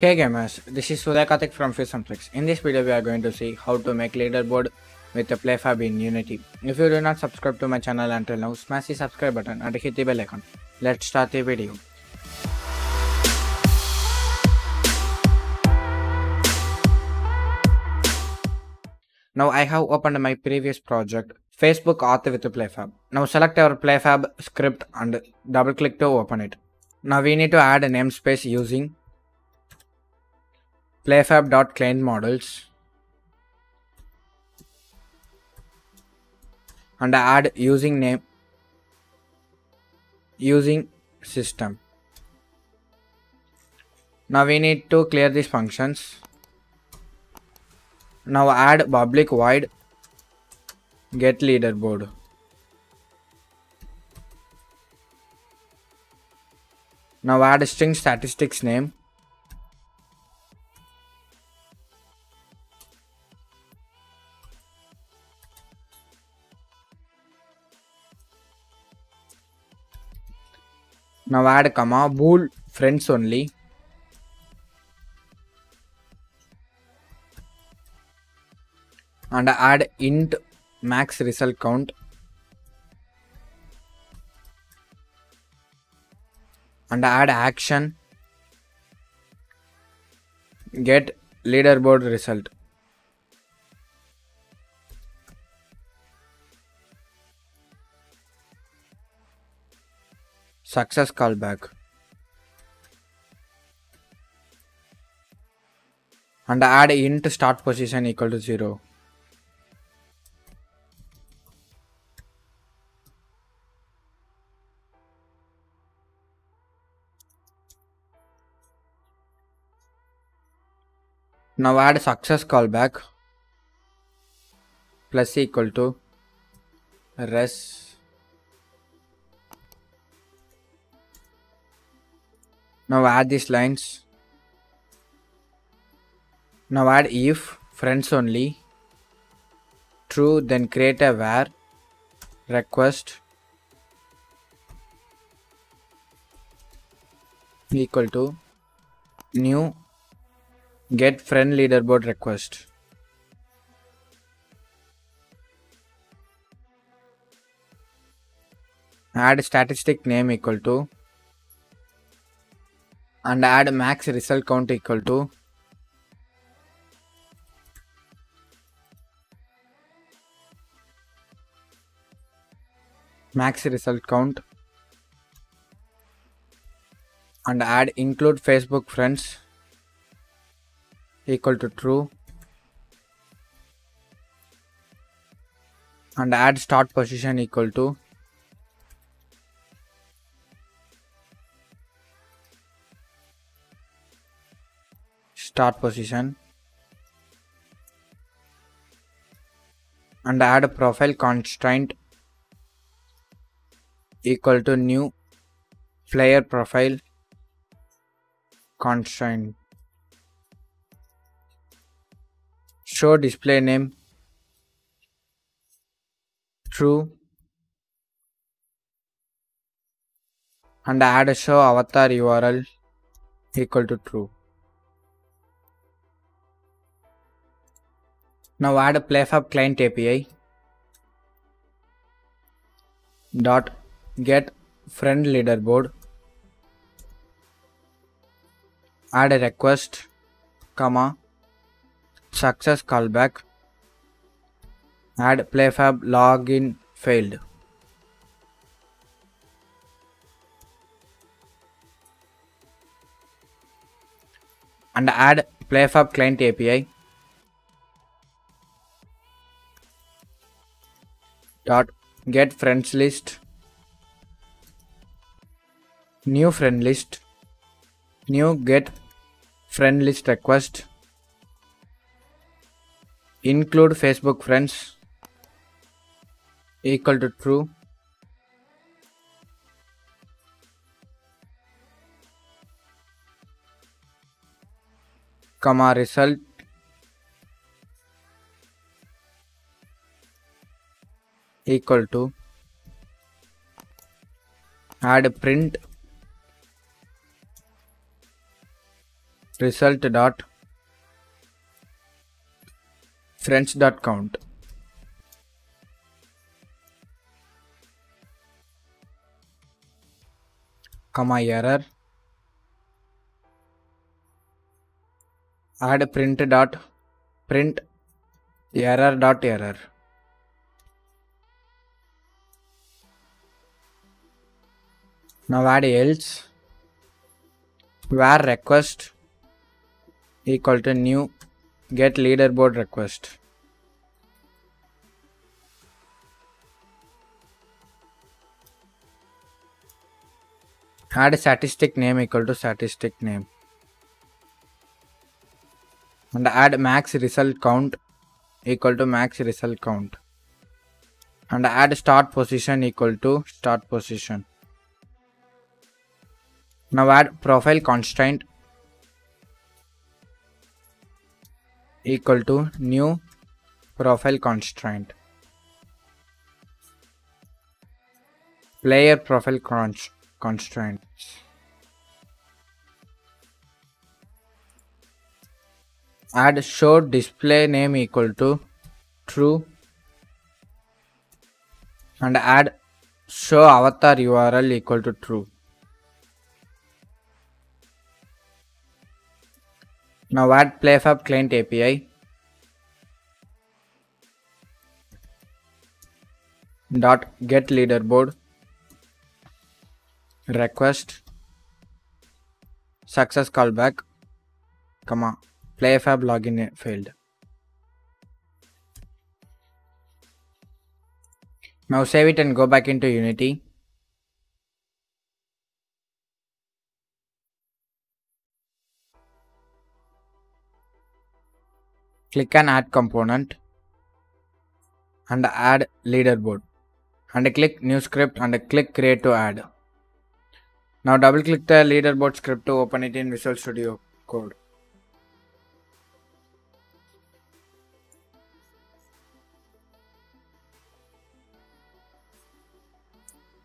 Hey gamers, this is Udhaya Karthick from Fusion Prix. In this video we are going to see how to make leaderboard with the playfab in Unity. If you do not subscribe to my channel until now, smash the subscribe button and hit the bell icon. Let's start the video. Now I have opened my previous project, Facebook Auth with Playfab. Now select our Playfab script and double click to open it. Now we need to add a namespace using playfab.clientModels and add using name using system. Now we need to clear these functions. Now add public void get leaderboard. Now add string statistics name. Now add comma bool friends only. And add int max result count. And add action get leaderboard result. Success callback. And add int start position equal to 0. Now add success callback plus equal to res Now add these lines. Now add if friends only true then create a var request equal to new get friend leaderboard request. Add statistic name equal to and add max result count equal to max result count and add include facebook friends equal to true and add start position equal to start position and add profile constraint equal to new player profile constraint. Show display name true and add a show avatar url equal to true Now add a playfab client API dot get friend leaderboard. Add a request comma success callback. Add playfab login failed. And add playfab client API dot get friends list new friend list new get friend list request include facebook friends equal to true comma result equal to add print result dot friends dot count. Comma error. Add print dot print error dot error now add else. Where request equal to new get leaderboard request. Add statistic name equal to statistic name. And add max result count equal to max result count. And add start position equal to start position now add profile constraint equal to new profile constraint. Player profile const constraints. Add show display name equal to true. And add show avatar url equal to true now add playfab client api dot get leaderboard. Request. Success callback. Comma playfab login failed. Now save it and go back into unity click on add component and add leaderboard. And click new script and click create to add. Now double click the leaderboard script to open it in Visual Studio Code.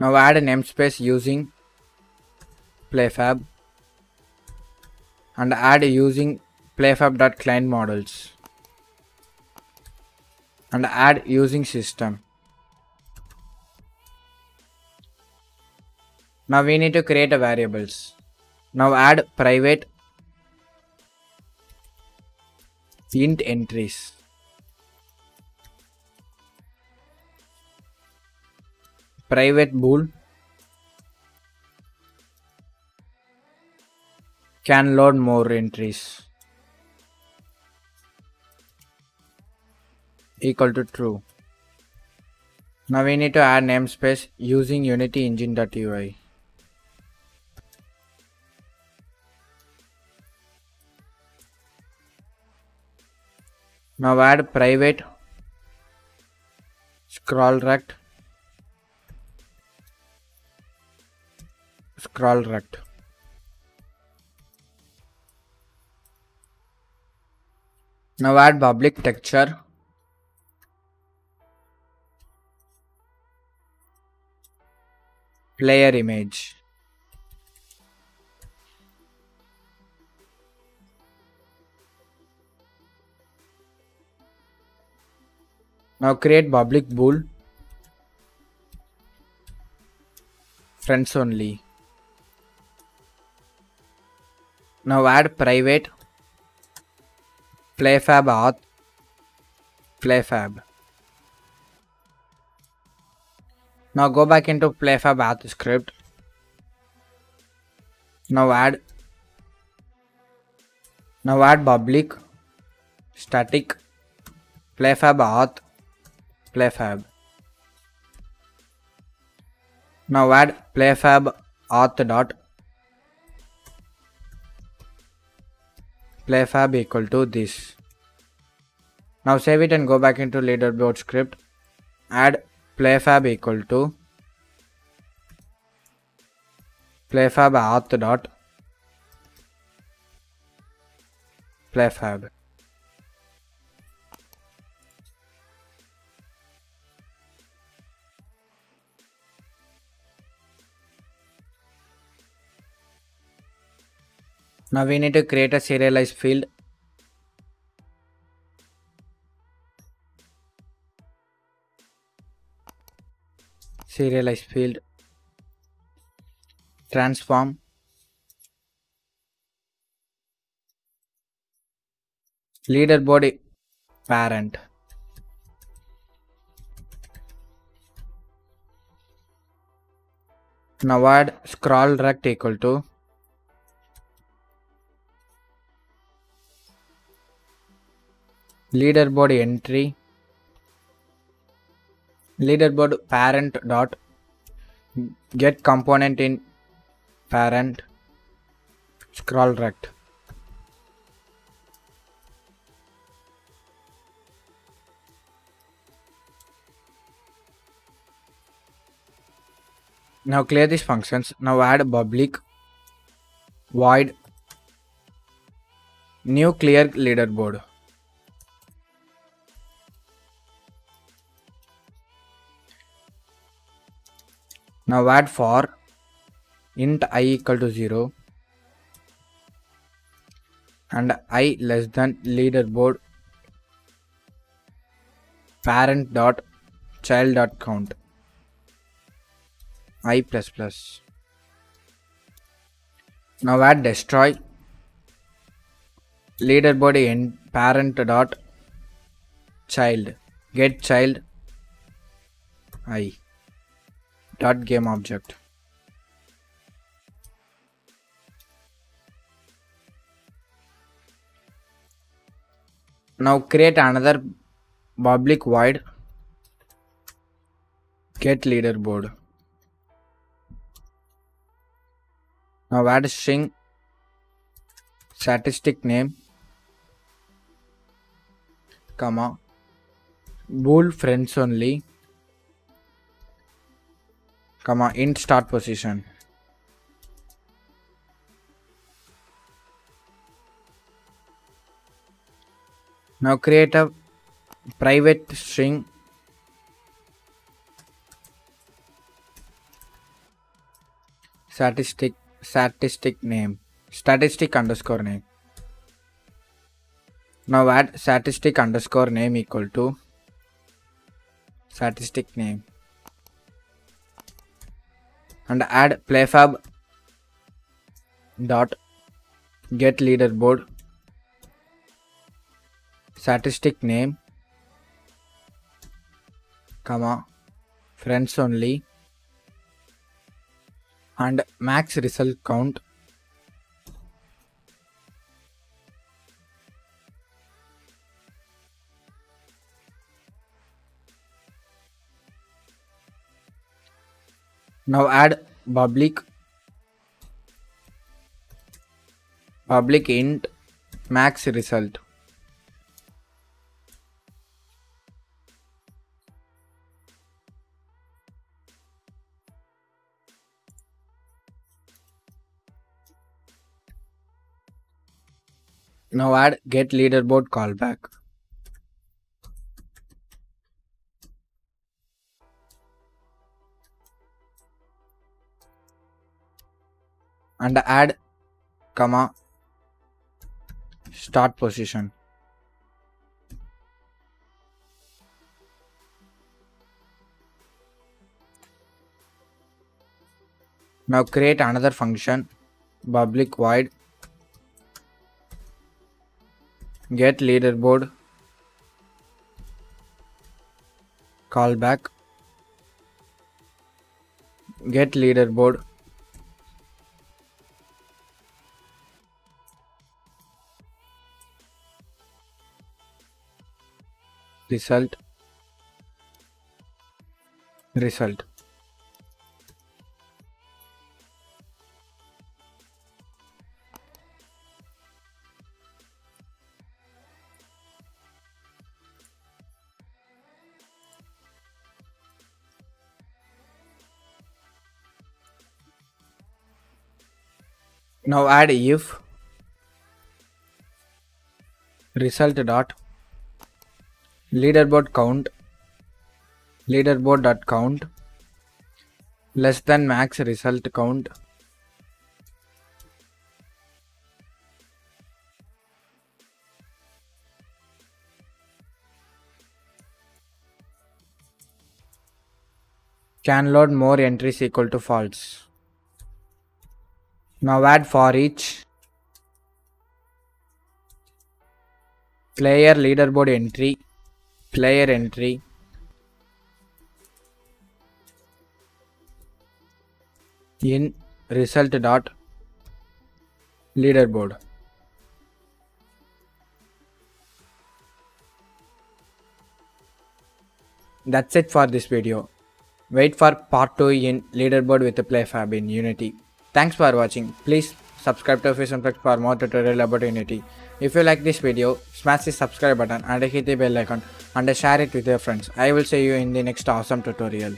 Now add a namespace using playfab and add using playfab.client models and add using system. Now we need to create a variables. Now add private int entries. Private bool can load more entries equal to true. Now we need to add namespace using unity engine.ui. Now add private scroll rect scroll rect. Now add public texture player image. Now create public bool friends only. Now add private playfab auth playfab. Now go back into playfab auth script. Now add now add public static playfab auth playfab. Now add playfab auth dot playfab equal to this. Now save it and go back into leaderboard script. Add playfab equal to playfab auth dot playfab. Now we need to create a serialized field. Serialized field. Transform. Leaderboard parent. Now add scroll rect equal to leaderboard entry leaderboard parent dot get component in parent scroll rect now clear these functions. Now add public void new clear leaderboard Now add for int i equal to 0 and i less than leaderboard parent dot child dot count. I plus plus. Now add destroy leaderboard in parent dot child. Get child i dot game object. Now create another public void. Get leaderboard. Now add string. Statistic name. Comma. Bool friends only comma int start position. Now create a private string. Statistic statistic name. Statistic underscore name. Now add statistic underscore name equal to statistic name and add playfab dot get leaderboard statistic name comma friends only and max result count now add public public int max result. Now add get leaderboard callback and add comma start position. Now create another function public void get leaderboard callback get leaderboard result. Result. Now add if. Result dot leaderboard count leaderboard.count less than max result count can load more entries equal to false. Now add for each player leaderboard entry player entry, in result dot leaderboard. That's it for this video. Wait for part 2 in leaderboard with the playfab in Unity. Thanks for watching. Please subscribe to Flex for more tutorial about Unity. If you like this video, smash the subscribe button and hit the bell icon and share it with your friends. I will see you in the next awesome tutorial.